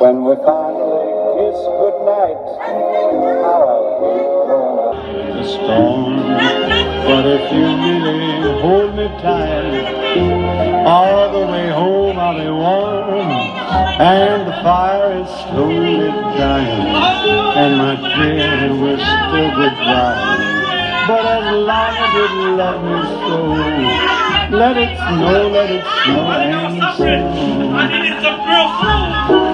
When we finally kiss goodnight, how I hate going out. the storm. But if you really hold me tight, all the way home I'll be warm, and the fire is slowly dying, and my dear, we're still goodbye. But as long as you love me so, let it snow, let it snow and snow. I needed some girl food.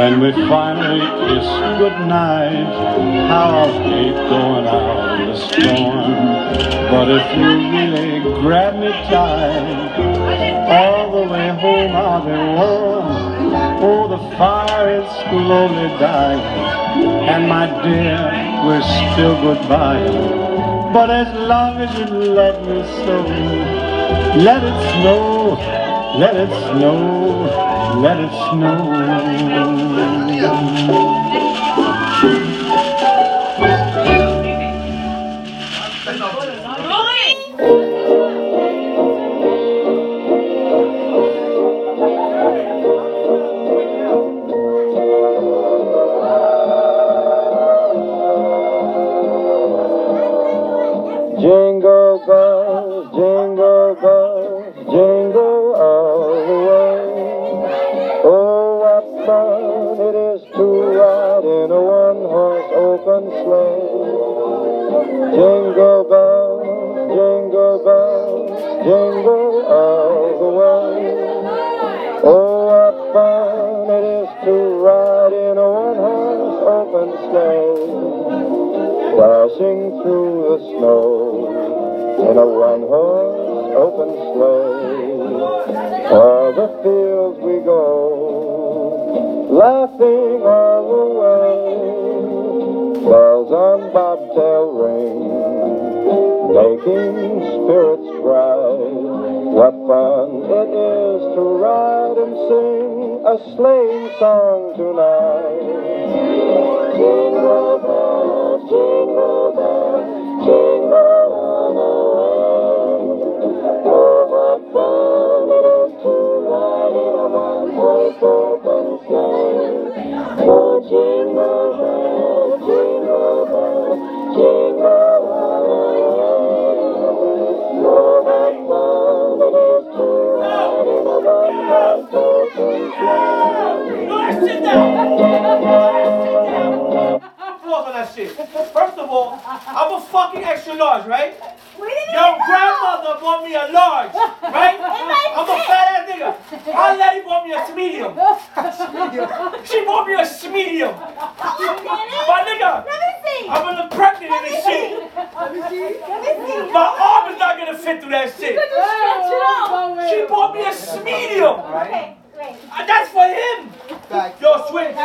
When we finally kiss goodnight, how I'll hate going out in the storm. But if you really grab me tight, all the way home I'll be warm. Oh, the fire is slowly dying, and my dear, we're still goodbye. But as long as you love me so, let it snow, let it snow, let it snow. Jingle She bought me a medium. My nigga, I'm gonna pregnant in this shit. My arm is not gonna fit through that shit. stretch it out She bought me a medium. Okay, wait. Uh, That's for him. Yo, switch.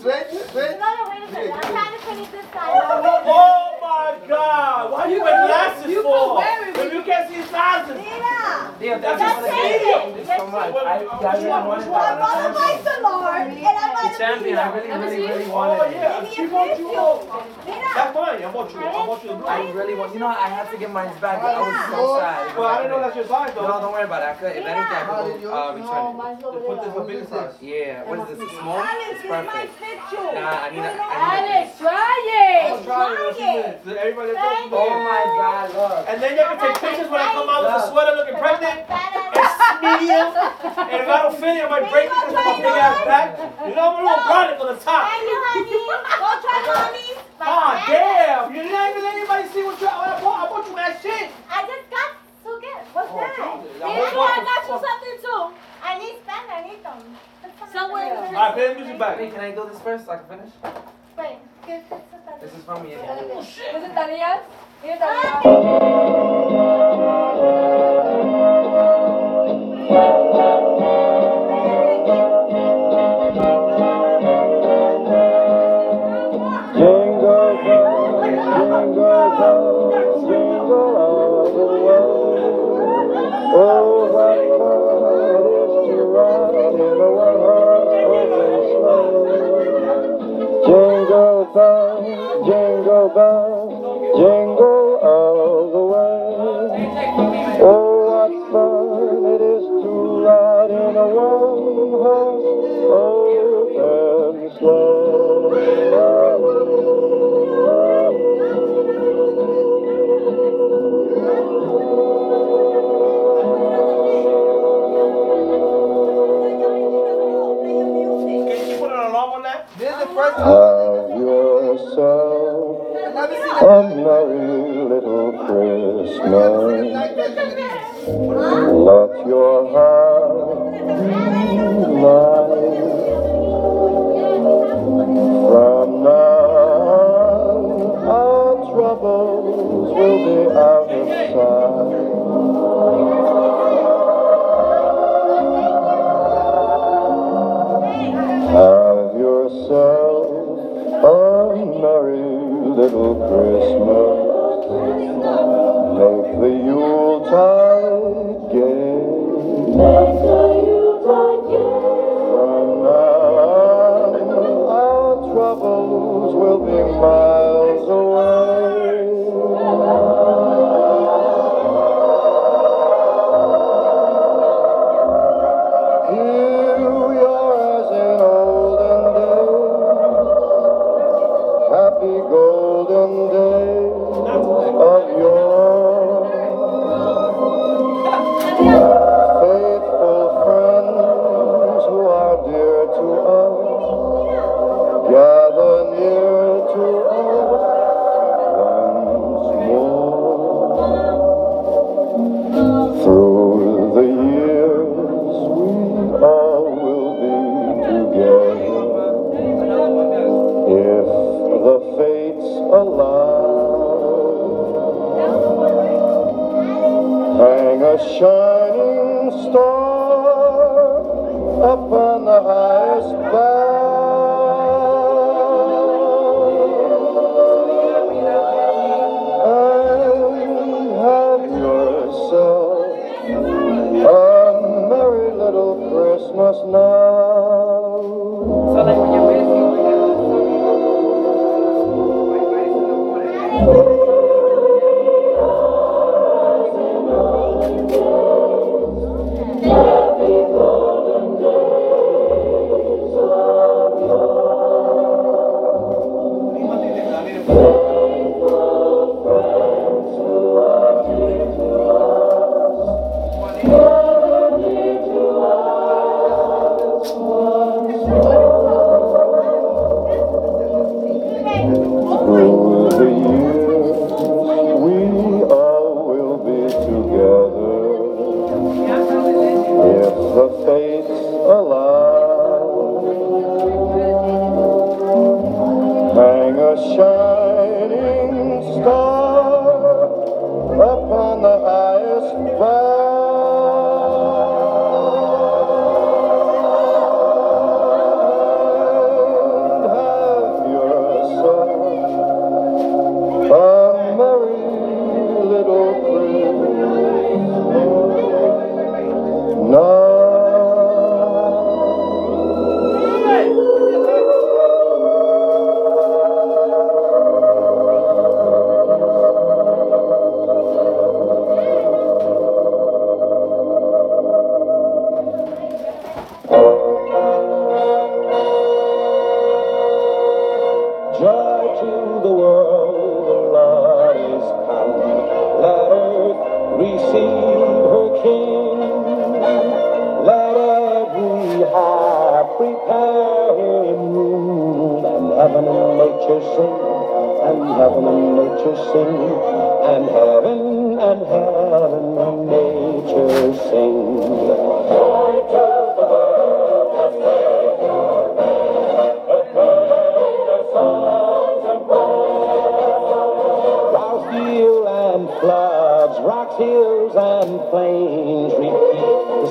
Switch, switch. No, no, wait a minute. I'm trying to finish this side. Oh my god. Why you wear glasses you for? wear. If you can't see sizes. Mira. Yeah, That's that's a just medium. It's so much. I, I really wanted My mother that. likes the Lord, and I The like the champion, I really, really, really wanted Oh it. yeah, she bought you all. That's fine. I bought you. I bought you the blue. I really want. You know, I had to get mine back. I was so sad. Well, I didn't know that's your size though. No, don't worry about it. I could, if anything, I could go, uh, return it. Put this for bigger size. Yeah, what is this? Small? Alex, It's this might perfect. fit you. Nah, I need a, I need a Alex, try it. try it. Let's see Try this. Does Everybody that's Thank talking Oh my god, look. And then y'all can take pictures when I come out with a sweater looking pregnant. It's Fat medium. And if I don't fit it, I might break it because of my big ass back. You know, I'm a little brolic on the top. Thank you, honey. Go try mommy's. Ah, damn! You didn't even let anybody see what you, I bought. I bought you that shit. I just got to get. What's Oh, that? chocolate. Mira, I I want- got you something too. I need pen. I need them. Somewhere. All right, play the music back. Wait, can I do this first so I can finish? Wait. ¿Qué- qué se trata? This is from me again. Oh, shit. ¿Pues estarías? Yo estaría. Jingle bells, jingle bells, jingle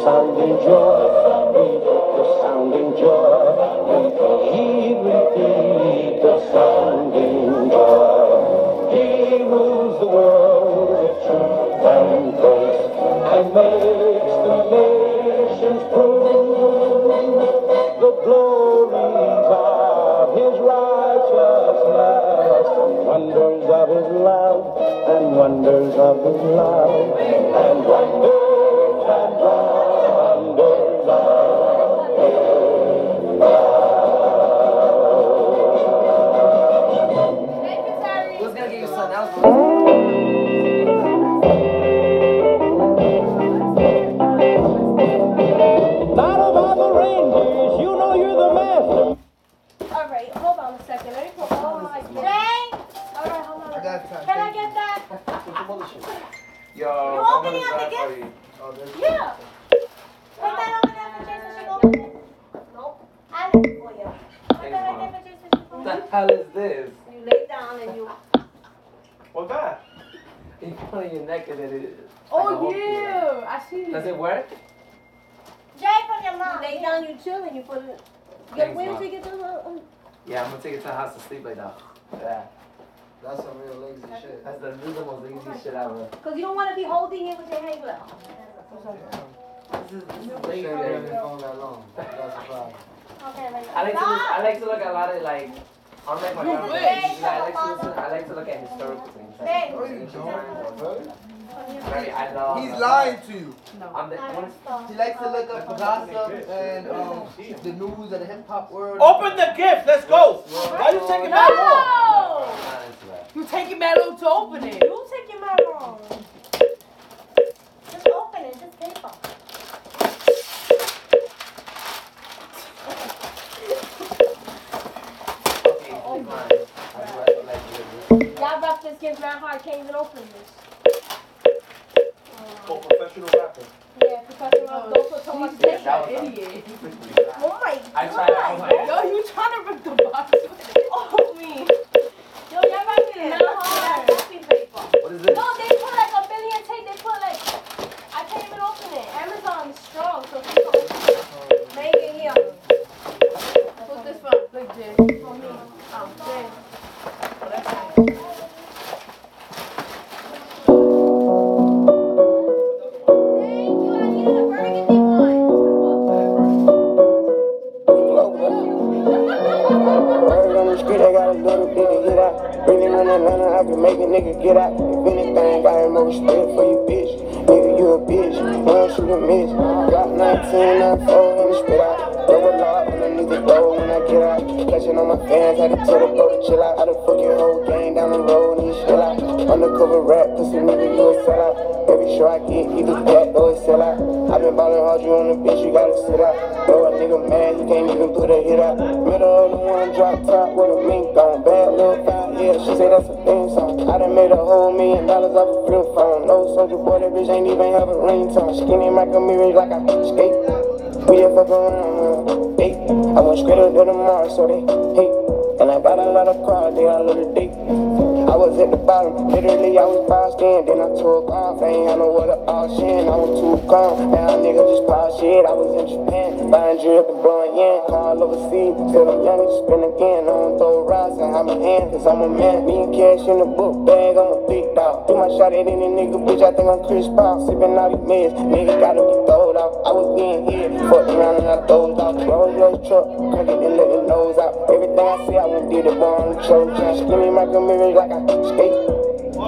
sounding joy, the sounding joy, he will be the sounding joy. He moves the world with truth and grace and makes the nations prove. Unlike my This is grandma. very I like to listen, I like to look at historical things. Hey. No, you don't. Very, I love. He's lying to you. I'm the one. He likes to look up gossip and um, the news of the hip hop world. Open the gift. Let's go. Why are you taking that long? No! I'm not into that. You taking that long to open it. You take your mouth wrong. Just open it, just paper. Okay, take mine. I like, like this. Y'all wrap this gift man hard, can't even open this. Oh, for professional rappers. Yeah, professional, don't put so much paper. That was Idiot. Oh my I tried it. I was like, Yo, you trying to rip the box with. Oh me. Yo, y'all wrapping it not hard. Wrapping paper. what is this? No, they put like a billion tape, they put like, I can't even open it. Amazon is strong, so people oh. make it here. Put this one, big J. For me. Oh, J. I can make a nigga get out. If anything, I have more respect for you, bitch. Nigga, you a bitch. Run, shoot a miss. Got 19, I fold and spit out. Double lock underneath the door when I get out. Catching on my fans, had to tell the bro to chill out. I done your whole gang down the road and you chill out. Undercover rap, pussy nigga, you a sellout. Show I get, either that or it sell out. I been ballin' hard, you on the bitch, you gotta sit out. Yo, a nigga mad, you can't even put a hit out. Middle of the one, drop top with a mink on. Bad little five, yeah, she say that's a theme song. I done made a whole million dollars off a flip phone. No soldier boy, that bitch ain't even have a ringtone. Skinny Michael Mirage like I skate. We just fuck around, date. I went straight up to the Mars, so they hate. And I got a lot of cars, they all the date. I was at the bottom, literally I was in, then I took off. I ain't had no water option, I was too calm. Now nigga just pop shit, I was in Japan, buying drip and blowing yen. Call overseas, till I'm young, spin again. I don't throw rocks and have my hand, cause I'm a man. Me and cash in the book bag, I'm a big dog. Do my shot at any nigga, bitch, I think I'm Chris Paul. Sipping all these meds, nigga gotta be throwed out. I was getting hit, fucked around and I throwed out. Rolls Royce truck, crack it and let the nose out. Everything I see, I went did it, boy, on the choke. Skinny my Mirage like I skate.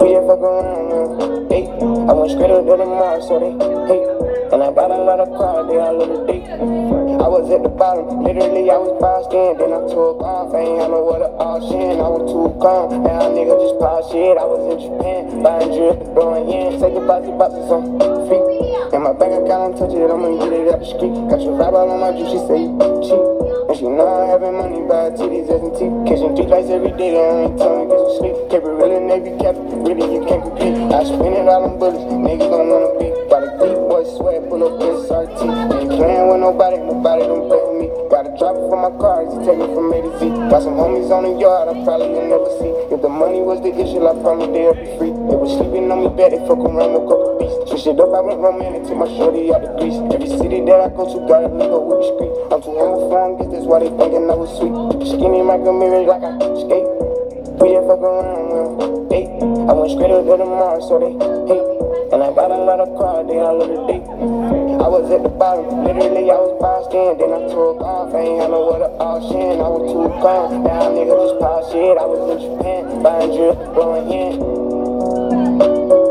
We just fuck around, uh, date. I went straight up to the Mars, so they hate. And I bought a lot of cars, they all of the date. I was at the bottom, literally I was in, then I took off. I ain't had no water option, I was too calm. Now nigga just pop shit, I was in Japan, buying drip and blowing. Say goodbye to boxes on feet. And my bank account, don't touch it, I'ma get it out the street. Got your vibe all on my juice, she say cheap. And she know I'm having money, buy titties, ass and teeth. Catching three lights every day, they only tell me get some sleep. Keep it real and they be really you can't compete. I spend it all on bullets, niggas don't wanna be. by the deep sweat, pull up this SRT. Ain't playing with nobody, nobody don't play with me. Gotta drop it for my car, to take me from A to Z. Got some homies on the yard, I probably will never see. If the money was the issue, I promise they'll be free. They was sleeping on me bed, they fuck around a couple beats. Switch it up, I went romantic, took my shorty out the grease. Every city that I go to, got a nigga with the street. I'm too humble for them, get that's why they thinking I was sweet. Skinny Michael Mirage like I skate. We just fuck around, uh, date. I went straight up to the Mars, so they hate. And I got a lot of cars, they all of the date. I was at the bottom, literally I was in, then I took off. I ain't had no water option, I was too calm. Now nigga just pop shit, I was in Japan, buying drip, blowing yen.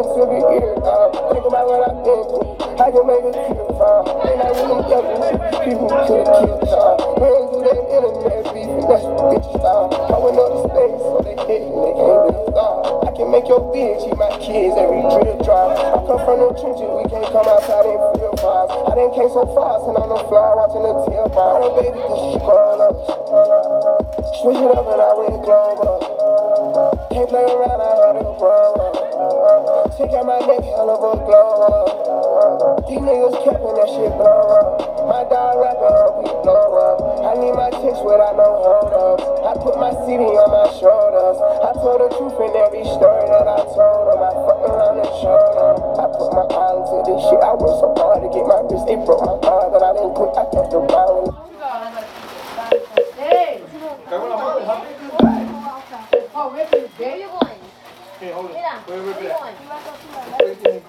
Him to be ear dog. Think about what I've been through, I can make a fall. Ain't I really devil, people to the kill y'all. We don't do that internet beef, and that's what bitches are. I went up the space, so they hit me, they can't be star. I can make your bitch eat my kids every drip drop. I come from the trenches, we can't come outside and feel vibes. I done came so far, and on the floor watching the tail bar. Oh, baby, cause she scroll up. Switch it up and I went global. Can't play around, I had to grow up. Check out my neck, hell of a glow up. These niggas capping that shit blow up. My dog rapper, hope we blow up. Uh. I need my chicks without no hold ups. I put my city on my shoulders. I told the truth in every story that I told them. I fuck around and showed them. I put my all into this shit. I worked so hard to get my wrist. They broke my heart, but I didn't quit. I kept the ball. Hey. Cago en la madre, Oh, Ricky is Where gay? you going? Okay, hold it. Mira, Wait, where wait, you wait.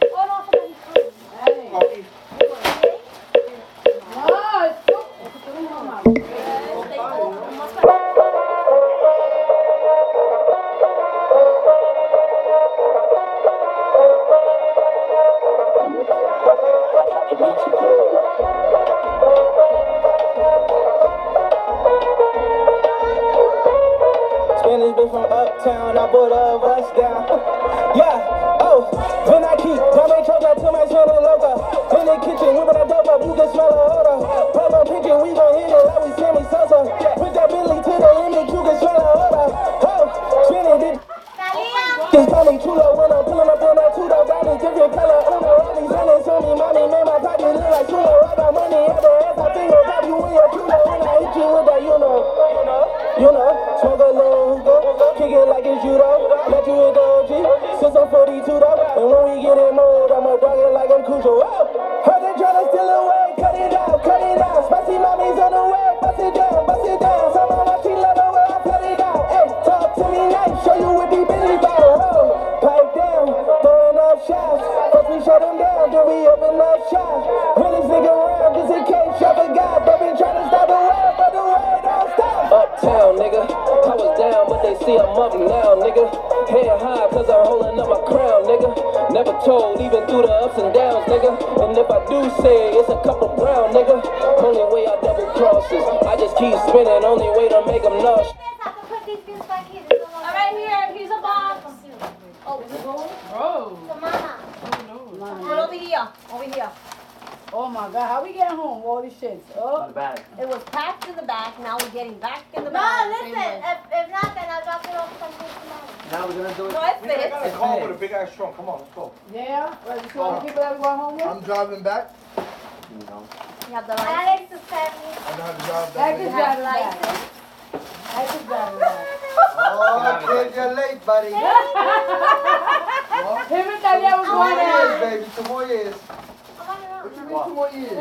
Well, Him and was two going more years, baby. Two more years. What you mean two more years?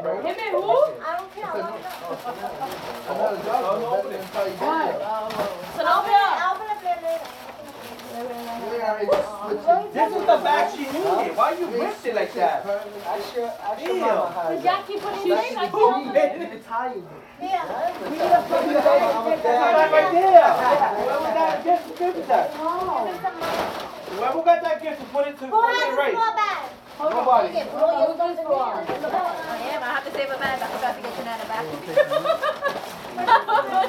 Him and who? I don't care. There. Oh. So I'll now play, I'll play play later. Yeah, I just switched it. This is the bag she needed. Why you ripped it like that? I should, I has it. Jackie put it in? That's I told her. It's how Yeah. I'm a That dad. right there. Whoever got a gift, give it that. It. Whoever got that gift to put it to Who has a right. small bag? Nobody. Put. I am. I have to save a bag. I forgot to get Janana back.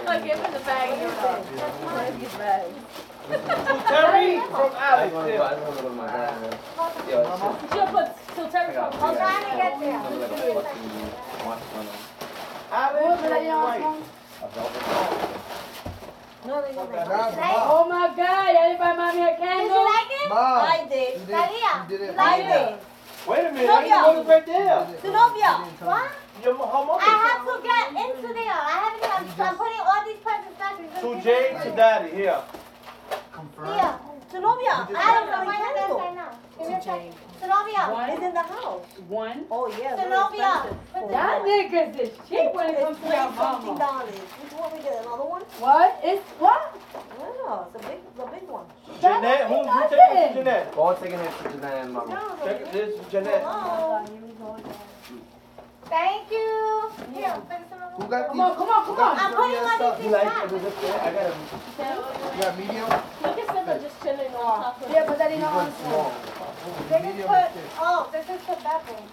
I gave him the bag. His bag? To Terry. Terry. From Alex, wanna go, I yeah. just wanna go to my dad. man. Yo, shit. She'll put till Terry I got comes. big trying to get phone. there. Look like a fucking marshmallow. Alex, Put it on right. phone. A velvet phone. No, they don't Nah, like it. Mama. Oh my God, y'all buy mommy a Did you like it? Mom. I did. You did- Talia, you did it you for like me. it? Wait a minute, Zenobia. I was right there. Zenobia, what? Your, her mother. I have to get into there. I haven't even, I'm, I'm putting all these presents back. To Jay, to daddy, here. Confirm. Here, Zenobia, I have a candle. Jane. Zenobia, What? it's in the house. One. Oh, yeah. Zenobia. Y'all niggas is cheap when it comes It's to your twenty something mama. dollars. Which one we get? Another one? What? It's what? No, it's a big, the big one. Jeanette, who, who Nothing. taking it to Jeanette? Go on, taking it to Janelle and mama. No, it's a Check big this, Jeanette. Hello. Thank you. Here, fix Who up. got Come these? on, come on, come on. I'm putting all stuff? You like back. it? Is it? I got a. You got medium? Look at Simba just chilling on top of Yeah, but that ain't These on ones small. This is Medium for, is thick. oh, this is for bathroom.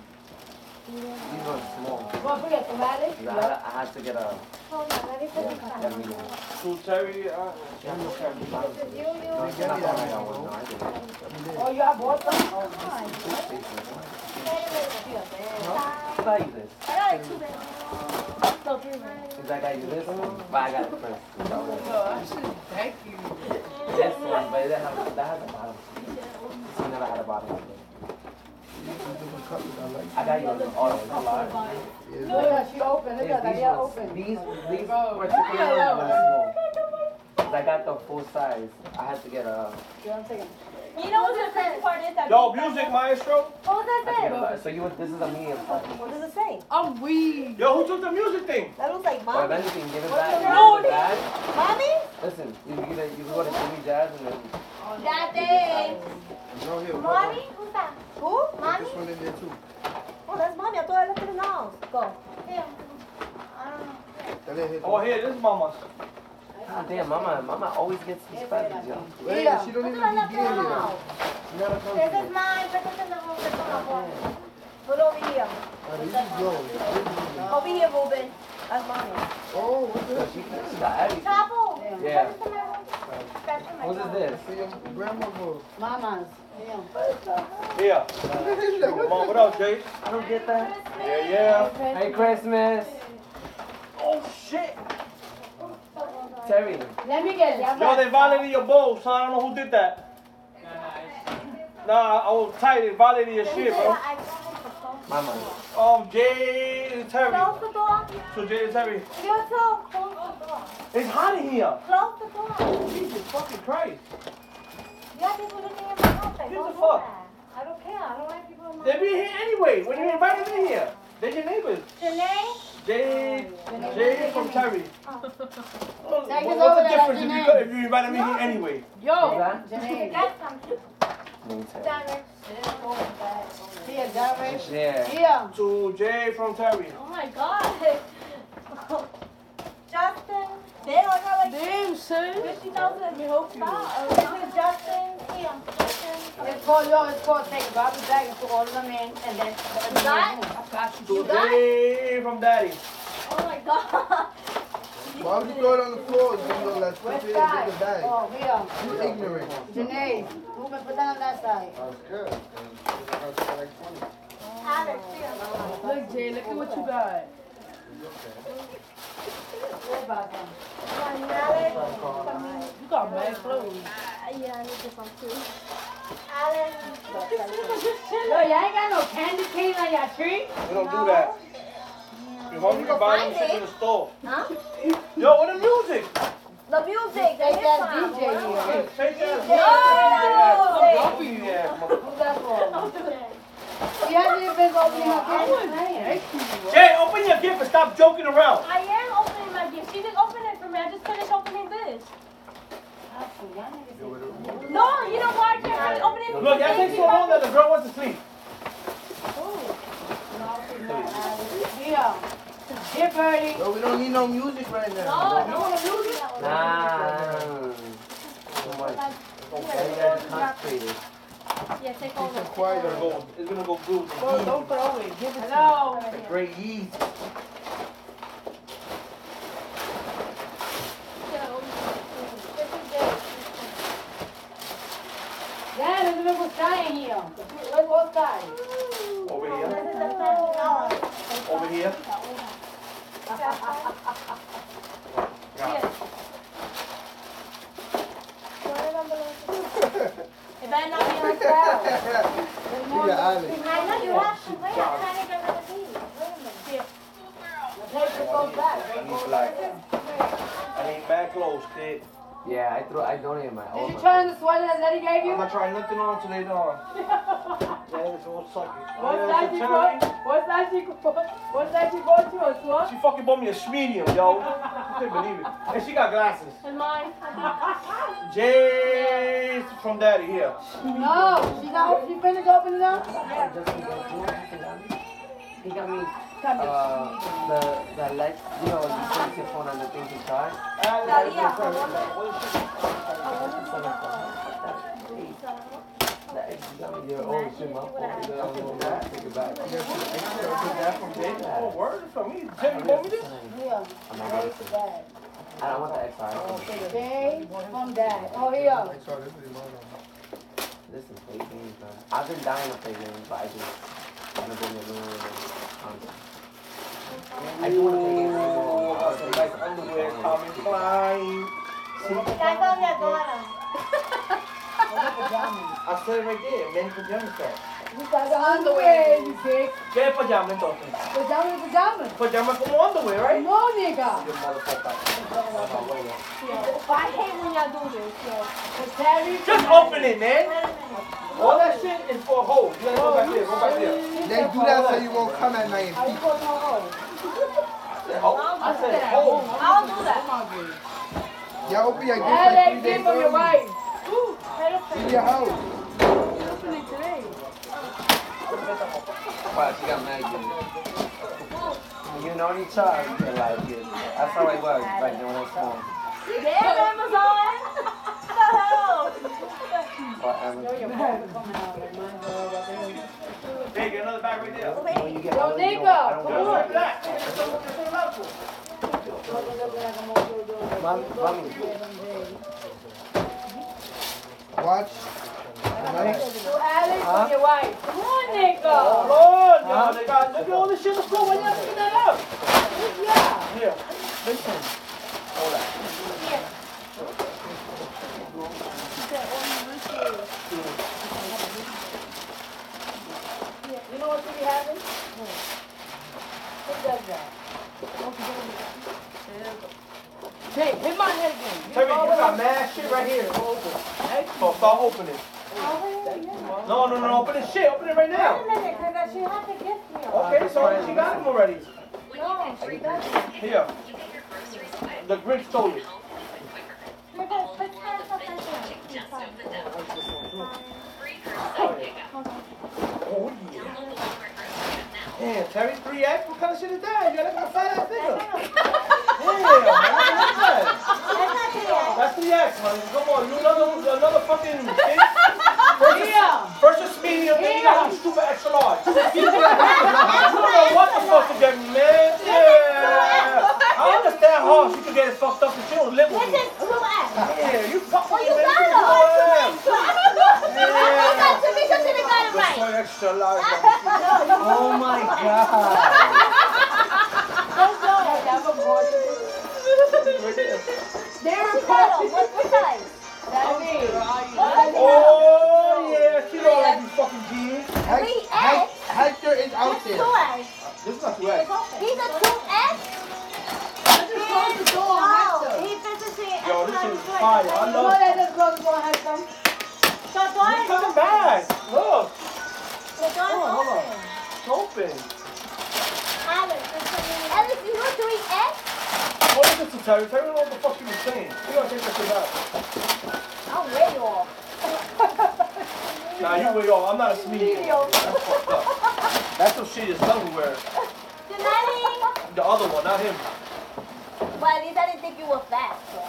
These ones small. What, forget somatic? I had, I had to get a. Oh, yeah, let me put Yeah, this back. that Terry, uh, Yeah, I'm okay. This is you, you. No, it's not that I got one. No, I. Oh, y'all bought them? Oh, fine. Should I use this? I got two bags. No, three minutes. Since I got you this but I got it first. That one. Thank you. That. I got you on the auto. It's large. Look at she open. Look at these yeah, open. these, these Bro, particular ones are small. 'Cause I got the full size. I had to get a, Yeah, I'm taking. You know what the crazy part is? That yo, music maestro. What was I had a that large. So you would, this is a medium What does it say? I'm weak. Yo, who took the music thing? That looks like But if mommy. anything, give it back. No, Give it back. Mommy? Listen, you can, get it- you can go to Jimmy Jazz and then. Daddy. No, here. Mommy? Who's that? Who? Put Mommy? this one in there too. Oh, that's mommy. I thought I left it in the house. Go. Here. I don't know. Dale, here. Oh, here, this is mama's. God damn, mama, mama always gets these presents, yo. Wait, Yeah. she don't This even is I left be it in here the yet. house. She never comes This here. is mine. Put this in the room. This one I bought. Put over here. Oh, this is yours. This is yours. Over here, Ruben. That's mommy. Oh, what's this? She, she got everything. Chapo. Yeah. Put this in my room. That's in my Whose is room. this? For your grandma goes. Mama's. Yeah. Here. Come on, what up, Jay? I don't get that. Yeah, yeah. Merry Christmas. Oh, shit. Terry. Let me get it. Yo, they violated your bowl, son. I don't know who did that. Nah, I was tight. They violated your shit, bro. I got it for Um, Jay and Terry. Close the door. So Jay and Terry. You too. Close the door. It's hot in here. Close the door. Jesus fucking Christ. You have people living in my house. Like, Give don't a do fuck. that. I don't care. I don't like people in my They be here anyway. When you invite them in here, they're your neighbors. Janae? Jay, Jay from Terry. Oh. oh well, Take What's us over the there, difference if you, Janae. go- if you invite them in here anyway? Yo, that? Janae. Got something. Terry. Direct. Here, Darren. Yeah. Here. To Jay from Terry. Oh my god. Justin. They all got like Damn, son. 50,000 in me hope Stop. This is Justin. Here. Justin. It's called, yo, it's called take a garbage bag and put all of them in and then. You got I got you. To You Jay from Daddy. Oh my god. Why would you throw it on the floor? It's gonna look like West stupid. side. Take a bag. Oh, here. You ignorant. Janae, move and put that on that side. That's good. That's like 20. Alex. Look, Jay, look at what you got. What about them? Alex. You got bad clothes. Yeah, I need this one too. Alex. Yo, y'all ain't got no candy cane on your tree? We don't do that. If hungry, go buy them find shit it. in the store. Huh? Yo, what the music? The music. The Take that hip-hop. DJ here. Take that. No! Yeah, mother- Who's that for? She hasn't even been opening her candy. Jay, open your gift and stop joking around. I am opening my gift. She just opened it for me. I just finished opening this. No, you know why I can't really open it? Look, that takes so long that the girl wants to sleep. Here. Here, Birdie. Yo, we don't need no music right now. No, no, the music. Nah. Too much. You guys concentrated. Yeah, take Keep over. it quiet. It's gonna go, it's gonna go good. Oh, don't throw it. Give it to me. Hello. Great yeast. Trying here. What, what size? Over This here. is the first no. Over here. It better not be on Look at I know you have to wait. I'm trying to get rid of these. Wait a minute. Here. Take it goes back. I need black. I need bad clothes, kid. Yeah, I threw. I donated my. all Did you my- try on the sweater that Letty gave you? I'm not trying nothing on till they on. Yeah, it's all sucky. What Yeah, size it's you a go? Terry. What size you go? What size you go to? A swap? She fucking bought me a medium, yo. I couldn't believe it. And she got glasses. And mine. I Jay's from daddy here. No, she got. She finished opening up. He got me uh, the the light. You know, you place your phone on the thing to charge. That is- you your old shit, my phone. You got me on. Take it back. Oh, word from me. Jay, bought me this? Yeah. I'm not gonna say. I don't want the XR. Okay, from dad. Oh, here. This is fake games, man. I've been dying to play games, but I just haven't been able to content. I do want to play games. I do Oh, want to some play nice underwear, Calvin Klein. I said it right there, set. You got the underwear, you dick. ¿Qué es pajama entonces? Pajamas, pajamas. Pajama como underwear, right? No, nigga. You motherfucker. I hate when y'all do this, yo. Terry. Just open it, man. A. All that shit is for hoes. You gotta go back there, go back there. They do that so you won't come at night and? I'll do that. Y'all open your gift like three days him your early. wife. In your house. It today. Wow, she got mad good. You know any child, you get like good. That's how it was back then when I small. Damn, Amazon. What the hell? Or Amazon. Hey, get another bag right there. When you get Yo, older, you nigga, don't- I don't come on. it. Relax. That's what you're saying out for. Mommy, mommy. Watch. Tonight. So Alex and your wife. Come on, nigga. Lord, y'all, they look at all this shit on the floor. Why y'all clean that up? Yeah. Here, listen. Hold that. You know what should be happening? Who does that? Hey, hit my head again. You Terry, you always- got mad shit right here. Open. So oh, start opening. No, no, no, open this shit. Open it right Wait a now. minute, because she had to gift me. Okay, so she got them already. No, she doesn't. Here. The Grinch told you. Because put hands up and down. Oh, yeah. Damn, Terry, 3X? What kind of shit is that? You got like a fat ass nigga. Man, that. That's not 3X, honey. Come on, you another, another fucking thing? First, Yeah. first it's medium, then you got you super extra large. You don't know what the fuck to get man. Yeah. I understand how she could get fucked up and she don't live with This is 2X. Yeah, you fuck with you me, man. it. You got to be sure she got it right. soy extra large. Oh my god. medium. That's fucked up. That's some shit his son would wear. The other one, not him. But at least I didn't think you were fat. So.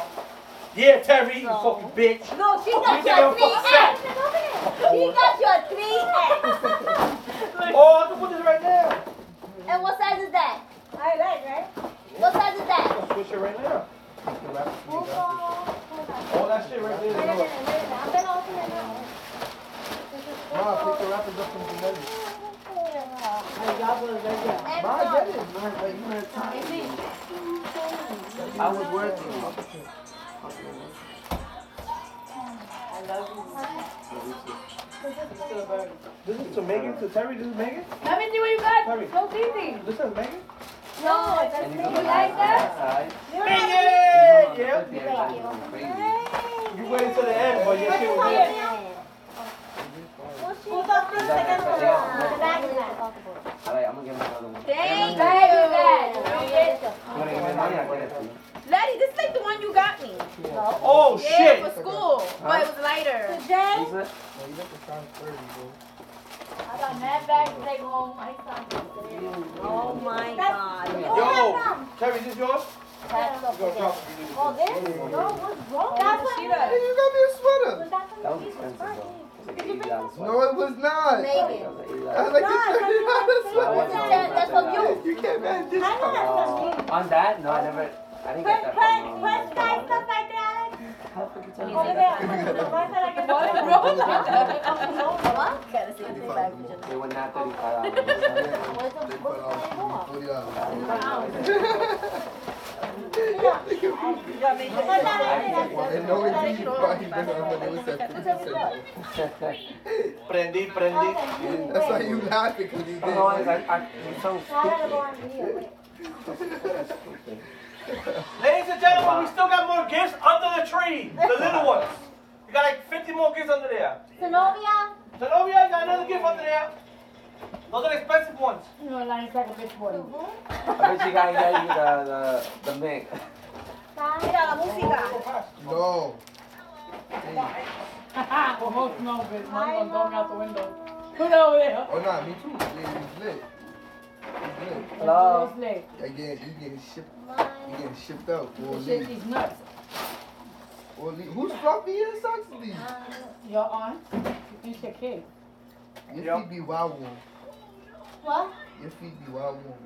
Yeah, Terry, you fucking bitch. No, she got you I'm a three fucking fat? She got you a three X. Oh, I can put this right there. And what size is that? I like, right? What size is that? I'll switch it right now. Hold on. Hold on. All that shit right there. Wait a is minute, yours. wait a minute. I'm gonna open it now. offers up some Denelli. Hey, y'all better let go. But I get it, man. Like, you had time. I was working. I love you. This is to Megan, to Terry, this is Megan? Let me see what you got. Terry. So easy. This is Megan? No, that's And you me. come You like that? outside. Megan! Yeah. Everybody's going crazy. You waited till the end, but your shit was there. Who's up this second one? The back of that. Alright, I'm gonna give him another one. Thank Thank you, you. Dad. You wanna give me money? I'll get it to you. Laddie, this is like the one you got me. Oh, Yeah, shit! for school. But it was lighter. Jay? Who's it? No, you got the sound crazy, bro. I got mad bags to take home. I got Oh my god. Yo, Terry, is this yours? That's You gonna drop it. Oh, this? No, what's wrong? That's what She Hey, you got me a sweater. That was expensive though. It was like an eighty dollar sweater. No, it was not. Megan. That was an eighty I was dollar. like, it's thirty dollars That sweater. wasn't That's- that's all from you. that. You can't man I know discount. that's from you. Oh, on that? No, I never. I didn't Press, get that press, from. um, press guys, stuff like that. They were not 35 hours. They put on 40. Prendi, prendi. That's why you laugh because you did. No, I, I, I'm so stupid. Ladies and gentlemen, we still got more gifts under the tree. The little ones. You got like 50 more gifts under there. Zenobia? Zenobia, you got another gift under there. Those are the expensive ones. You know, like like a bitch for you. I bet you guys got you the, the, the mix. Mira la música. No. Almost no, bitch. Mom gonna throw me out the window. Put it over there. Oh, nah, me too. Yeah, he's lit. He's lit. Hello? It's late. Again, you getting shipped. You getting shipped out. Or This shit leave. is nuts. Or leave. Who's floppy ass socks leave? Uh, your aunt? You think your kid? Your feet be wild warm. What? Your feet be wild warm.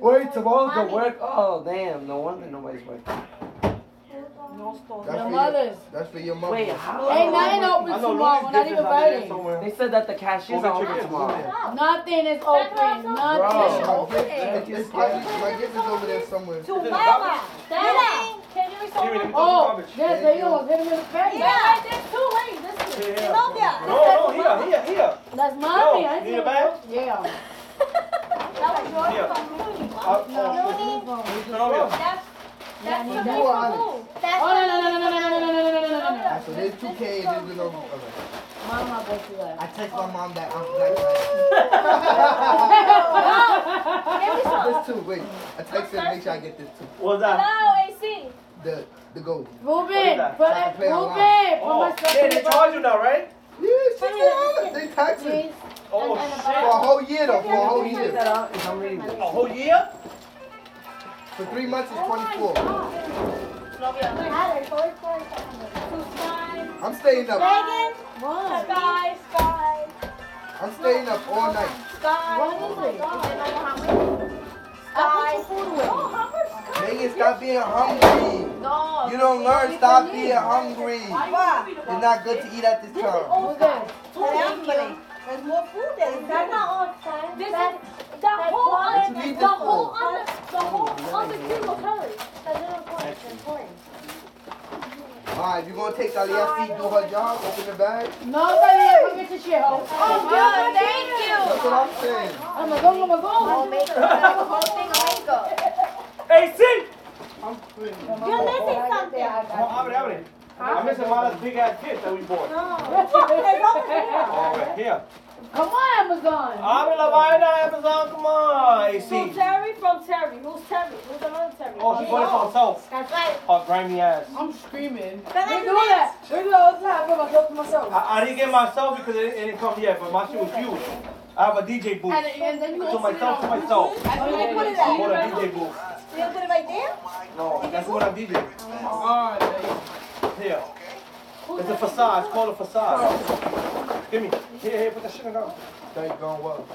Wait, tomorrow's the work? Oh, damn. No wonder nobody's working. No store. That's Your for mothers. Your, that's for your mother. Wait, how? Ain't nothing open I know tomorrow. Louis Not even under there Friday. somewhere. They said that the cashiers are open tomorrow. Nothing is open. Nothing. my gift, it's, it's probably, my gift is over there somewhere. To mama. Dada. Can you Give me resolve Oh, yes, there you go. Hit him in the face. Yeah, there's two ways. This is Here, here. No, no, here, here, here. That's mommy. Yo, I need a it. bag? Yeah. That was yours Here. from Mooney. Uh, Mooney. Zenobia. That's, that's need for that. me from who? That's Oh, no, no, no, no, no, no, no, no, no, no, no, no, no, no. Alright, so there's 2K and there's been over. Okay. Mama, go to that. I text my mom that I'm black. Give me some. This too, wait. I text her to make sure I get this too. What's that? Hello, AC. The the gold. Ruben, that? put Try to it, play Ruben, online. put Oh, my stuff yeah, in they the box, charge you now, right? Yeah, sixty dollars. They tax me. please. Oh, And- and a For a shit. whole year though, for a whole Check year. that out if I'm reading. A whole year? For three months it's 24. Alex, always for Susan. I'm staying up. Megan. What? Sky, Sky. I'm staying up all night. Sky. What Oh is my it? God. I put your food away. Oh, how much Sky? Megan, stop being hungry. No. You don't learn, stop being hungry. What? It's not good to eat at this time. Who's. There's more food there. That's not all Sky that whole other, the whole the whole other thing will tell you. That. Alright, you gonna take Aliyah C. do her job, open the bag? No, Aliyah, go get your shit, ho. Oh, good, oh, thank you. That's what I'm saying. I'm gonna go, I'm gonna go. No make the whole thing of makeup. Hey, see? I'm free. Yo, listen something. Come on, abre, abre. I'm missing Mala's big ass gift that we bought. No. It's over there. Oh, right here. Come on, Amazon. Abre la vaina, Amazon, come on, AC. From Terry, from Terry. Who's Terry? Who's another Terry? Oh, she bought it for herself. That's right. Oh, grimy ass. I'm screaming. Can I We do do that. We do that all the time. I put myself to myself. I, I didn't get myself because it, it didn't come yet, but my shit was huge. I have a DJ booth. And, and then you To open it myself, to up. myself. Where do you put it I bought at? a DJ booth. You put it right there? No, that's what I'm DJ. Alright. Here. It's a facade. It's called a facade. Oh. Give me. Here, here, put that shit in the Thank God what?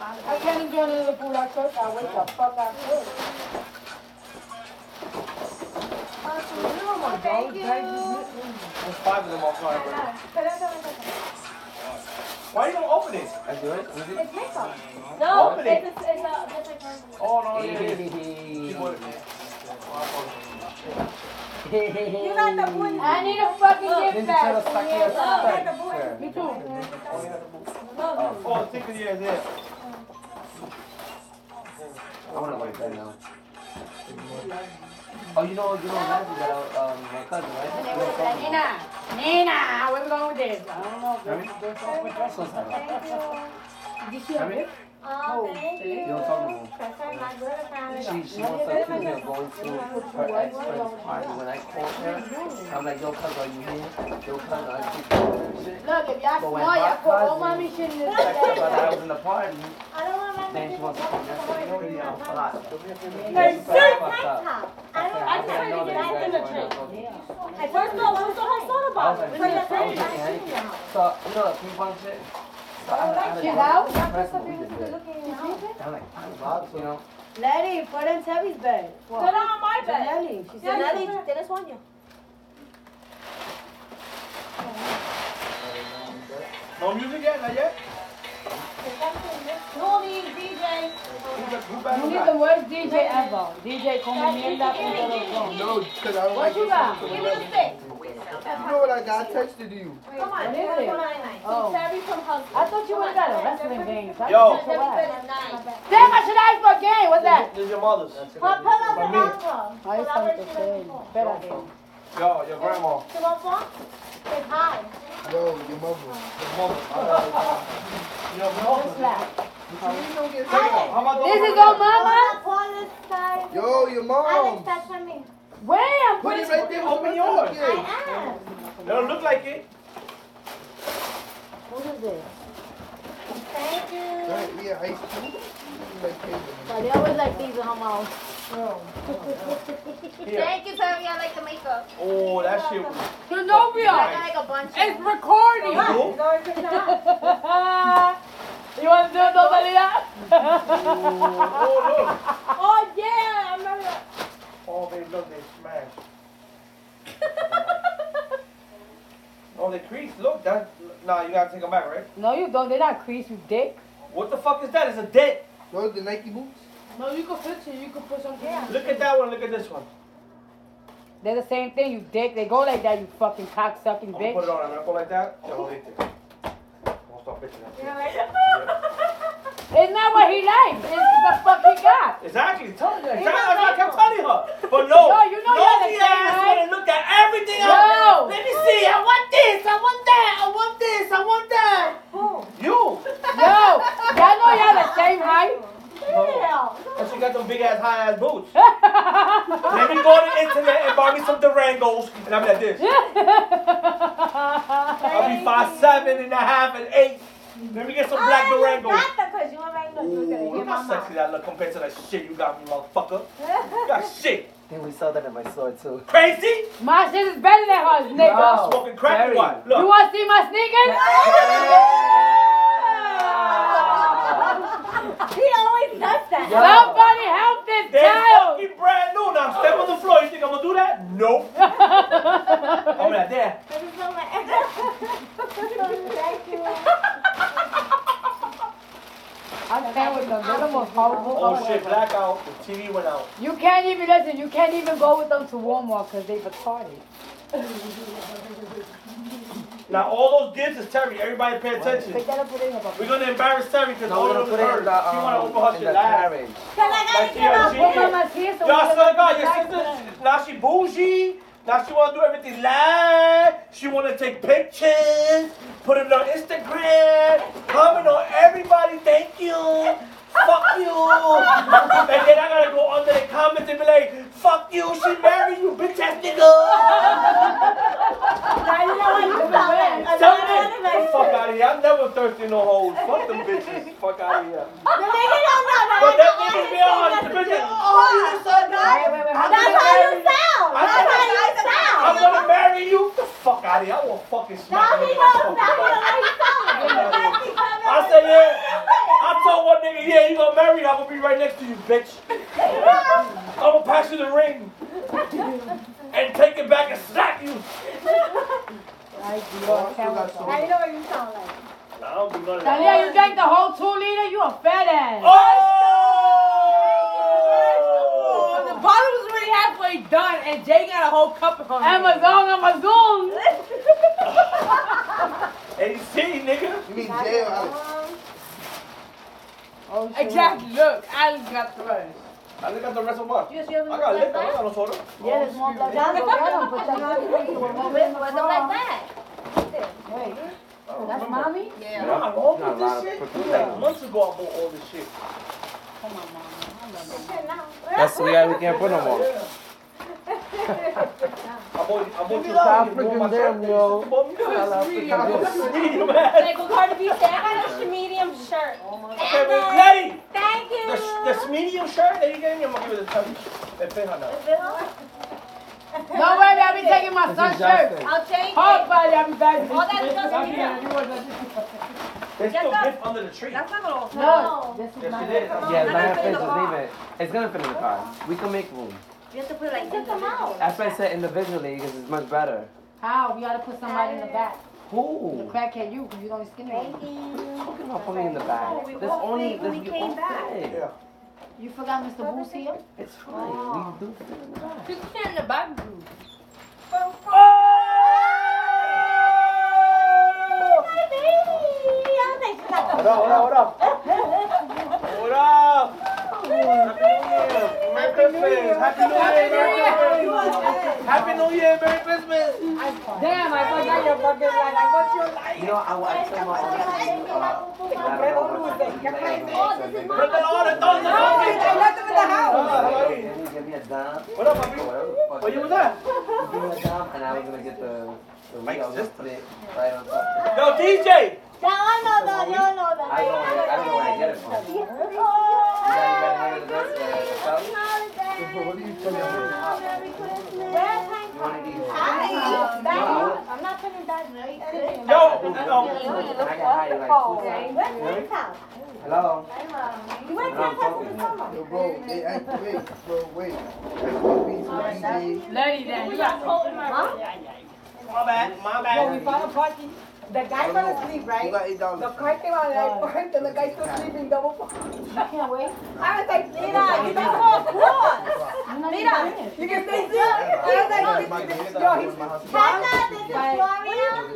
I can't enjoy none of the food I cook. I wake the fuck up. Oh, thank you. There's five of them outside already. Why you don't open it? I do it. Is it? It's makeup. No, Open it's it. a, it's a different kind. Oh no, yeah, yeah. Hey. You it- You got the booty. I need a fucking gift you tell us bag. back Yeah, here. love. Me too. Oh, think of yeah, yeah. I wanna to bed now. Oh, you know, you know, Matthew got a, um, my cousin, right? You. Nina, Nina, where we going with this? I don't know. So sad. Did have Remy? it? Oh, thank you. You don't talk no more. That's right, my brother found it. She, she wants us to here going to her ex-friend's party. When I called her, I'm like, yo, cuz, are you here? Yo, cuz, are you here? Look, if y'all But when smart, y'all my put all cousin- mommy shit in this Texted her that I was in the party, I don't want my then she wants to come. I said, yo, you know, fly. Hey, She sir, fucked up. top. I I don't. I I just said, heard I you that get you out in the went tree. out. At first, what was the whole soda I was bottle? like, For your I was friend, drinking I Hennessy. shouldn't. So, you know, the ping pong shit? So I, I, I, She's I, out? I pressed what we did there. I'm like, you know, Letty, put in Tabby's bed. Put it on my bed. Nelly, she said Nelly, Nelly. tienes sueño. No music yet, not yet. No need DJ. Who's that- who back You need the worst DJ ever. DJ come mierda punto los con. No, because I don't What like you got? Give me the stick. You know what I got? I texted you. Come on. What is it? Oh. Terry from Hustle. I thought you would have got a wrestling game. so I Yo. didn't think Terry's so bed what. is nice. Damn, I should ask for a game. What's that? This is your mother's. Hot pillows From and me. mango. Ahí está mi tercer. Espérate. Yo, your grandma. Tu mamá? It's high. Yo, your mother. Your mother. Your mother. Slap. You don't get Alex. taken. How about the This is over on there? mama. Yo, your Alex, mom. that's for me. Wham! Put it right there. Open with yours. I am. They don't look like it. What is it? Thank you. Right, yeah, ice cream. Like cake. So they always like these in her mouth. Here. Thank you, Terry. I like the makeup. Oh, that shit was. I Zenobia! like a bunch It's of recording! Cool. you want to do it, Novalia? Oh, look. Oh, yeah. I remember that. Oh, they look, they smashed. Oh, they crease. Look, that. Nah, you gotta take them back, right? No, you don't. They're not crease, you dick. What the fuck is that? It's a dick. Those the Nike boots? No, you can fix it. You can put some. Yeah. Look at that one. Look at this one. They're the same thing, you dick. They go like that, you fucking cocksucking I'm gonna put it on. I'm gonna go like that. Yeah, hold it there. I'll stop bitching that shit. It's not what he likes. It's the fuck he got. Exactly. Tell her. Exactly. That's I kept telling her. But no. No, you know you're nosy the same ass height. wanna look at everything No. else. Let me see. I want this. I want that. I want this. I want that. You. Yo, y'all know y'all the same height. No. And she got them big ass high ass boots. Let me go on the internet and buy me some Durangos, and I'll be like this. I'll be five seven and a half and eight. Let me get some black oh, Durangos. Because you already look. Look at it. Ooh, Your look how mama. sexy that look compared to that shit you got me, motherfucker. You got shit. I think we saw that in my store too. Crazy? My shit is better than hers, nigga. No. Smoking crack or Terry. what? You want to see my sneakers? He always does that. Somebody help this They're child. fucking brand new now. Step on the floor. You think I'm gonna do that? Nope. I'm like, there. This is so much. Thank you. I stand with them. They're the most powerful. Oh shit, blackout. The TV went out. You can't even listen. You can't even go with them to Walmart because they retarded. Now all those gifts is Terry. Everybody pay attention. Pick that up with them. We're gonna embarrass Terry because all of them put it heard. She wanna um, open her shit the live. carriage. I Like gotta she get my G. Put mama's here so Y'all we swear to can God, your sister, now she bougie. Now she wanna do everything live. She wanna take pictures, put it on Instagram, comment on everybody, thank you. Fuck you. and then I gotta go under the comments and be like, fuck you, she married you, bitch ass nigga. I know what you felt like. Tell me, get the fuck out of here. I'm never thirsty no hoes. Fuck them bitches. Fuck out of here. The nigga don't know that. But that niggas be on the bitches. Oh, you so good. Wait, wait, wait. I'm That's gonna how you marry- sound. I'm That's gonna- how you sound. I'm gonna marry you. Get the fuck out of here. I will fucking smack you he in the knows. fucking Now he knows mouth. how you sound. I said, yeah. I told one nigga, yeah, you gonna marry me. I'm gonna be right next to you, bitch. I'm gonna pass you the ring. And take it back and slap you. Like, you are I still got camera. some. Now you know what you sound like. Nah, I don't do none of that. Talia, you drank the whole two liter? You a fat ass. Oh! The bottle was already halfway done, and Jay got a whole cup of it. Amazon, Amazon. AC, nigga. You mean jail, Alex? Oh, shit. Exactly. Look, Alex got the rest. I look at the rest of what? You see I got liquor. I got no soda. Yeah, there's more oh, blood. Ya That's lo vieron, pues ya no Where's Where's the black bag? Wait, that's mommy? Yeah. I bought Not a this shit. protein. Like months ago, I bought all this shit. Come on, mama. I love you. That's we got we can't put no more. I bought, I bought you South something. You bought my African shirt. damn, yo. You bought me South African this. Medium ass. Like what Cardi B said, I got an extra medium shirt. Okay, but lady, Thank you. the, this medium shirt that you gave me, I'm gonna give it a touch. It fit her now. No, baby, I'll be taking my son's shirt. I'll change Oh, it. buddy, I'll be back. All that doesn't mean that. They still gift under the tree. That's not gonna No, this is Yes, not it is. Yeah, let her finish. Just leave it. It's gonna fit in the car. We can make room. You have to put it like this. them out. That's why I said individually because it's much better. How? We gotta put somebody in the back. The Who? crackhead you, because you don't skinny. Thank you. Talking about putting in the bag. Oh, we There's only fit when there's we we came back. Yeah. You forgot Mr. Boo's here? It's fine. We do fit in the bag. Just sit in the back room. Oh, Hi, baby. I think she got What up, what up, what up? What up? Merry Christmas. Happy New Year. Merry Christmas. Happy New Year. Merry Christmas. Damn, I forgot your fucking line. I got your line. You know, I watched some of Oh, this is Put the order, don't you know me? I left them in the house. Give me a dime. What up, papi? Where you was at? Give me a dime, and I was gonna get the the weed. I was gonna put it right on top. Yo, DJ. Yeah, I know that. You know that. I don't know. where- I don't know where I get it from. You got anybody heard of this? The South? What are you telling me? You want to eat? I'm not putting that right. Yo, And um, I can hide it like two Where's Where's house? Hello? You went to I'm house talking. in the summer. Yo, bro, hey, I, wait, bro, wait. I want beats with DJ. Lady, then you got cold in my Huh? my bad, my Yo, we bad. found a party. The guy fell asleep, Who right? got eight The dollars? car came out and I parked and the guy still sleeping double park. I can't wait. I was like, Mira, you don't go across. You're not Mira. even in it. you can stay still. I was like, yo, he's Hannah, this is Gloria.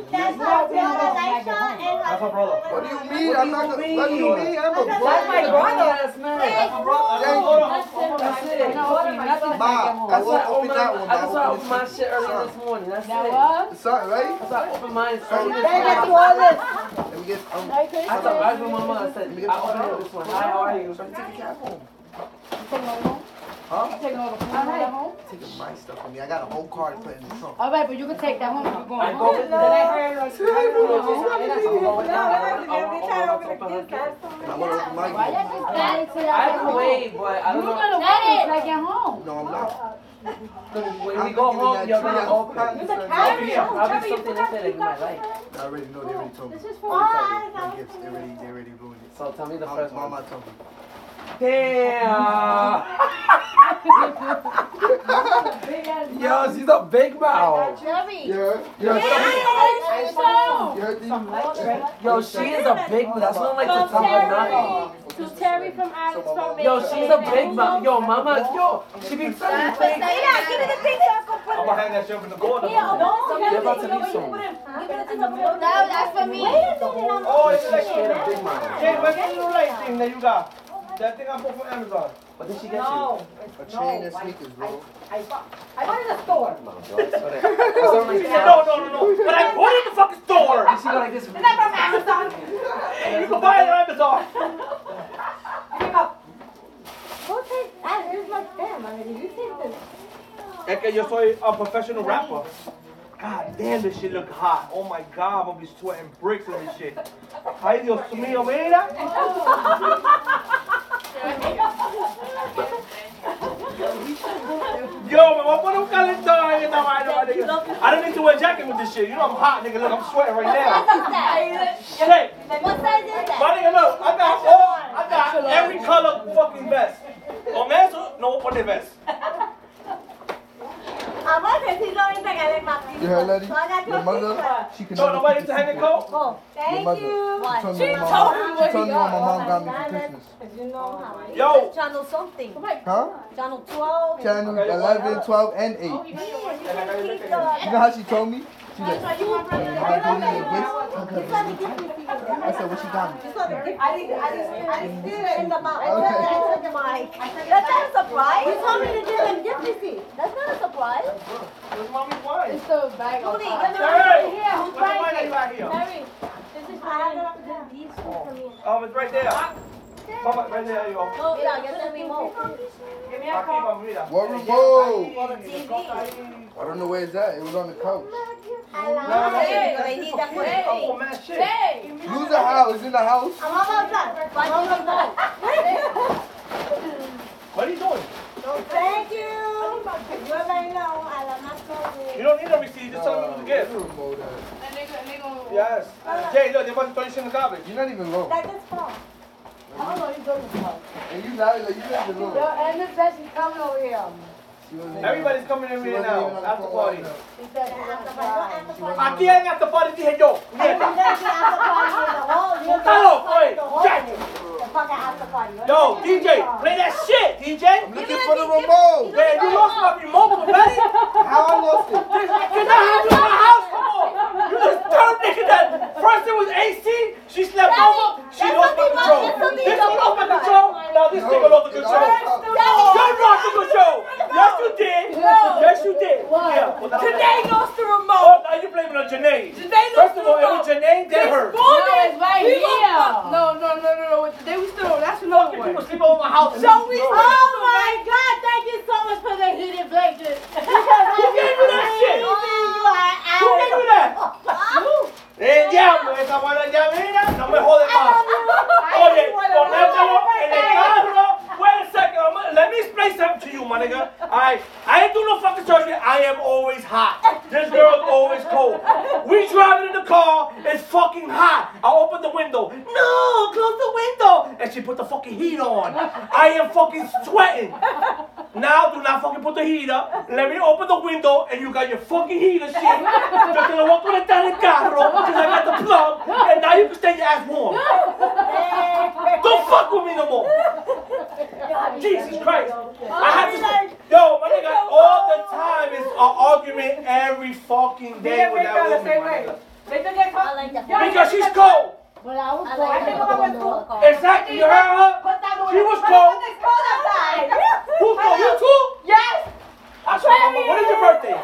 That's my brother, Laisha, and That's my brother. What do you mean? I'm not gonna. What do you mean? I'm a bro. That's my brother. That's man. Hey, My brother. Thank you. Hold on. That's it. I'm not opening nothing Ma, back at I home. won't open that one. I just but I opened my shit earlier this morning. That's That it. was? It's something, right? That's why I opened mine So, early this They get morning. you all this. let me get, um, I thought I was with my mom. I said, I opened this one. Hi, how are you? so I'm taking cab home. You taking all home? Huh? You taking all the food at home? Taking my stuff with me. I got a whole car to put in the trunk. All right, but you can take that home if you're I going go home. with Then I that. heard like, I And I want to open my Why gate. you just stand until I y'all can wait, but I You're don't know. gonna wait until I get home. No, I'm not. When we go home, you're gonna open. I'll be something in there that you might like. I already know. They already told me. This is Oh, for My gifts, they already, they already ruined it. So tell me the first one. Mama told me. Damn. Yo, she's a big mouth. Yeah, yeah. so. Yeah, D. Yo, she is a big mouth. That's not like the From top of Terry. nine. To Terry from Alex from Yo, she's a big mouth. Yo, mama, yo, she be selling things. Mira, give me the thing so I can put I'm gonna hang that shit up in the corner. You're oh, about to leave soon. No, that's for me. Oh, it's like, a big mouth. Jay, where's the little light thing that you got? That thing I bought from Amazon. What did she get you? no. A chain and sneakers, bro. I bought, I bought it in the store. No, bro, I swear to- It's on She said, no, no, no, no. But I bought it in the fucking store. And she go like this. Is that from Amazon? You can buy it on Amazon. Give me up. Who takes that? Here's my pen. I mean, you take this. Es que yo soy a professional rapper. God damn, this shit look hot. Oh my God, I'm gonna be sweating bricks in this shit. Ay, Dios mío, mira. Yo, me voy a poner un calentón en esta vaina, my. I don't need to wear a jacket with this shit. You know I'm hot, nigga. Look, I'm sweating right now. Shit. What size is that? My nigga, look, I got all, I got every color fucking vest. Oh, Con eso, no voy a vest. Vamos a decirlo ahorita que le maté. You heard, lady? So I Your your mother, picture. she can So nobody keep to a hang a coat? Oh, Your thank mother. you. She told me what my mom, she told me what my got. mom got me Oh, for Christmas. You know how it is. Yo. Channel something. Huh? Channel 12. Channel Okay. 11, 12, and 8. You You know how she told me? She like, I told me the gifts. I said, what she got me? I didn't, I didn't, I didn't see it in the mouth. I told you, I told you, Mike. That's not a surprise. You told me to give him gift receipt. That's not a surprise. Where's mommy's wine? It's the bag of Judy, cards. come Hey! on here. Who's wine that you got here? Mary, this is for me. These two for me. Um, it's right there. Mama, right there you go. Oh, yeah, get the remote. Aquí, mamita. What remote? For the TV. I don't know where it's at. It was on the couch. Hey, but they need that for the Oh, man, shit. Hey! Use the house. It's in the house. I'm almost done. Find the remote. What are you doing? Thank you. You already know, I love my You don't need a receipt. Just tell them it was a gift. Where's the remote at? And they go- they go- Yes. Jay, look, they want to throw this in the garbage. You're not even low. That is fun. I don't know what you're talking. And you not, like, you're not even Yo, low. and this Bessie coming over here. She wasn't even- Everybody's coming in here now. After party. right now. He said he was gonna try. Aquí en after party dije yo. I'm Mierda. gonna party in you Está know, loco, eh. Jack. The fucking after party. Yo, DJ, play that shit, DJ. I'm looking for the remote. Man, you lost my remote already? How I lost it? Did I have you in my house? Come on. You just turned nigga that. First it was AC, she slept over, she lost my something control. wrong, that's something This wrong. one lost my control, now this No, nigga lost the it's control. all- You lost the control. Yes, you did. Yes, you did. Yeah. well, that's- Today lost the Oh, remote. now you blaming on Janae. Janae First lost of the all, it remote. was Janae, then her. This No, morning, it's right we here. gonna fuck- No, no, no, no, no. They was still, that's another Fucking people one. sleep over my house. and So leave we me alone. oh my God, thank you so much for the heated blanket. Who gave you that shit? Who gave you that? El diablo, esa buena ya mira, no me jode más. Oye, ponételo en el carro. Wait a second, I'm gonna- let me explain something to you, my nigga. Alright, I ain't do no fucking surgery. I am always hot. This girl's always cold. We driving in the car, it's fucking hot. I open the window. No, close the window. And she put the fucking heat on. I am fucking sweating. Now do not fucking put the heat up. Let me open the window and you got your fucking heater shit. Yo te lo voy a conectar en el carro because I got the plug and now you can stay your ass warm. Don't fuck with me no more. Jesus Christ. I have to Yo, my nigga, all the time is an argument every fucking day with that woman. my nigga. I like that. Because she's cold. But I was I going. like that. Exactly, you heard her? She was cold. Who's cold? You too? Yes. I swear, mama, when is your birthday?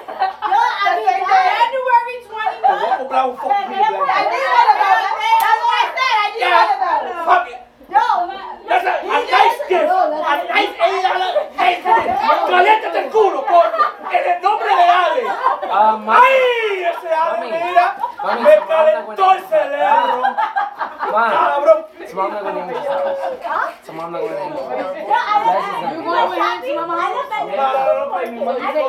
January 29th. Vamos a comprar un fucking I blanket. did what about it. That's what I said. I did Yeah, what about it. fuck it. That's a, a nice gift. A nice $80 nice gift. Caliéntate el culo, coño. En el nombre de Ale. Ah, mami. ¡Ay! Ese Ale, mira. Mami, Me se manda calentó el con- cerebro. Ma, Cabrón. su mamá no viene Su mamá no viene You going with him to my house? No, no, no, no, mi mamá. You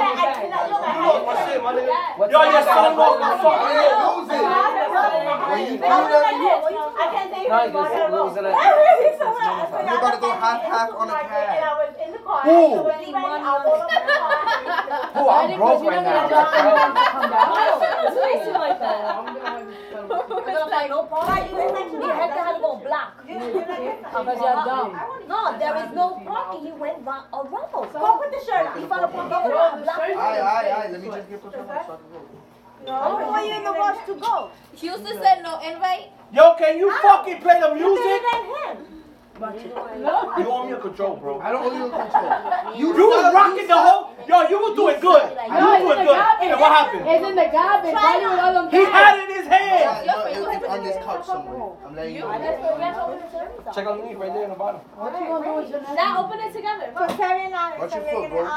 lost my shit, my nigga. Yo, your son lost my I fucking didn't lose it. When you do that, you- I can't say No, because it was in a. you're about to go half half on a And cab. I was in the car. Who? I was leaving, I was on the car. Oh, I'm broke right now. It's like that. We're gonna no parking. You had to have go block. Because you're dumb. No, there is no parking. He went round around. Go put the shirt on. He found a parking lot. Block. Aye, aye, aye. Let me just get put on so I can go. No, why you in the rush to go? Houston said no invite. Yo, can you fucking play the You music? Did it him. You owe me a control, bro. I don't owe you control. You was rocking the whole. Yo, you was doing good. You No, was doing good. And what happened? It's in the garbage. Why you with all them He had it in his hand. Yeah, no, it- it's on this couch somewhere. I'm letting you know. Check on me right there in the bottom. What you gonna do with your Now open it together. For seven dollars. Watch your foot, bro. uh,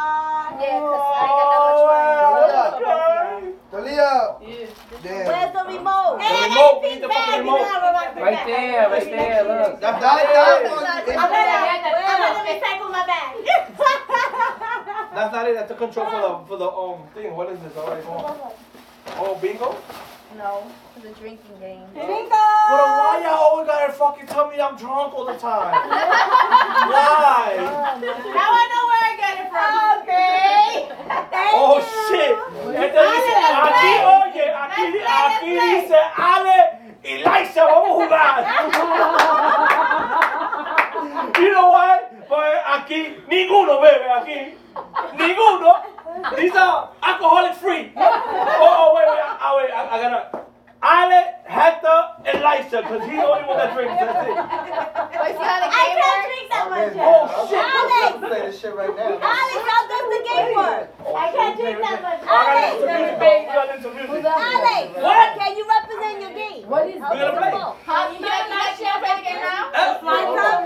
Yeah, cause I got that much money. Talia, Talia. Damn. Where's the remote? The remote, we the remote. Right there, right there, look. That, that, that one I'm gonna, recycle my bag. That's not it. That's the control for the for the um thing. What is this? All right, come on. Oh, bingo. No, it's a drinking game. Bingo! But why y'all always gotta fucking tell me I'm drunk all the time? why? Now I know where I got it from. Okay. Thank Oh you. shit! Entonces, aquí dice Ale y Laisha, vamos a jugar. aquí ninguno bebe aquí. Ninguno. These are alcoholic free. Oh, oh wait, wait, I, wait, I, I gotta. Ale, Hector, and Laisha, because he's the only one that drinks. That's it. Wait, see how the I can't drink that much. Oh shit. Alex, Play this shit right now. Alex, how does the game work? I can't drink that much. I gotta Alex, listen music, bro. We gotta listen to music. Alex, What? can you represent your game? What is How We gonna does it play. go? Huh? You got you got you play game now? Eh? My cup?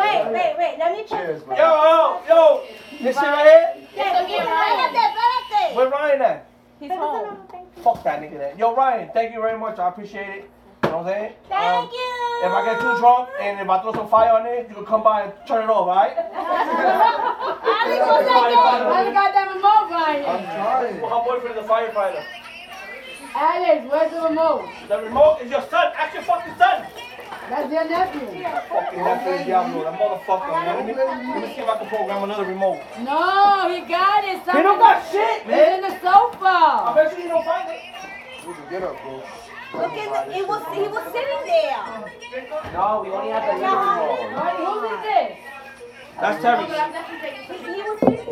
Wait, wait, wait. Let me check. Yo, yo, yo. This shit right here. It's okay, Ryan. Espérate, espérate. Where Ryan at? He's home. Fuck that nigga there. Yo, Ryan, thank you very much. I appreciate it. You know what I'm saying? Um, you. If I get too drunk and if I throw some fire on it, you can come by and turn it off, alright? I what's that game? Where's the goddamn remote, Ryan? I'm trying. Her boyfriend's a firefighter. Alex, where's the remote? The remote is your son. Ask your fucking son. That's your nephew. Fucking nephew Diablo, that motherfucker, man. Let me, let me see if I can program another remote. No, he got it. Son. He don't got shit, It's man. in the sofa. I sofa. bet you he don't find it. Get up, bro. Look at the, it was, he was sitting there. No, we only have the little remote. Who's this? That's Terry. But I'm definitely taking He, he was sitting there.